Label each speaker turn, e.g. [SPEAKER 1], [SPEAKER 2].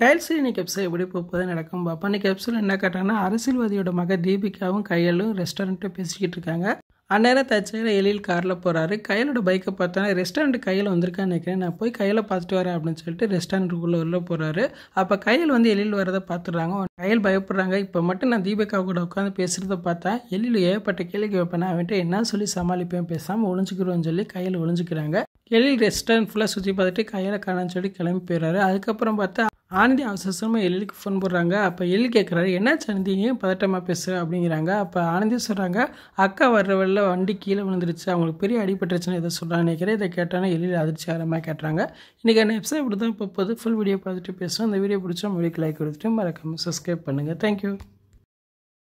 [SPEAKER 1] Giles இன்னைக்கு episode எப்படி போகுது நடக்கும் பார்ப்போம். இன்னைக்கு எபிசோட் என்ன கேட்டாங்கன்னா அரசியல்வாதியோட மக தீபிகாவும் கையலும் ரெஸ்டாரண்ட்டை பேசிக்கிட்டு இருக்காங்க. அந்நேரம் தச்சையில் எழில் காரில் போகிறாரு கையலோட பைக்கை பார்த்தா ரெஸ்டாரண்ட் கையில் வந்திருக்கான்னு நினைக்கிறேன். நான் போய் கையில் பார்த்துட்டு வரேன் அப்படின்னு சொல்லிட்டு ரெஸ்டாரண்ட்டுக்குள்ளே உள்ள போகிறாரு அப்போ கையில் வந்து எழில் வரதை பார்த்துடுறாங்க. கையில் பயப்படுறாங்க. இப்போ மட்டும் நான் தீபிகா கூட உட்காந்து பேசுகிறத பார்த்தா எழில் ஏகப்பட்ட கேள்விக்கு வைப்பேன். அவன்கிட்ட என்ன சொல்லி சமாளிப்பேன் பேசாமல் ஒழிஞ்சுக்கிறோன்னு சொல்லி கையில் ஒழிஞ்சுக்கிறாங்க எழில் ரெஸ்டாரண்ட் ஃபுல்லாக சுற்றி பார்த்துட்டு கையில் காணான்னு சொல்லி கிளம்பி போயிடுறாரு. அதுக்கப்புறம் பார்த்தா ஆனந்தி அவசரமாக எழிலுக்கு ஃபோன் போடுறாங்க. அப்போ எழில் கேட்குறாரு என்னாச்சு ஆனந்தி? ஏன் பதட்டமாக பேசுகிற அப்படிங்கிறாங்க. அப்போ ஆனந்தி சொல்கிறாங்க அக்கா வர்ற வழியில் வண்டி கீழே விழுந்துருச்சு. அவங்களுக்கு பெரிய அடிபட்டுருச்சுன்னு எதை சொல்கிறாங்க நினைக்கிறேன் இதை கேட்டானே எழில் அதிர்ச்சிகரமாக கேட்டுறாங்க இன்றைக்கி அந்த எபிசோட் இப்படி தான் இப்போ ஃபுல் வீடியோ பார்த்துட்டு பேசுகிறோம் இந்த வீடியோ பிடிச்சா வீடியோக்கு லைக் கொடுத்துட்டு மறக்காமல் சப்ஸ்கிரைப் பண்ணுங்கள் தேங்க்யூ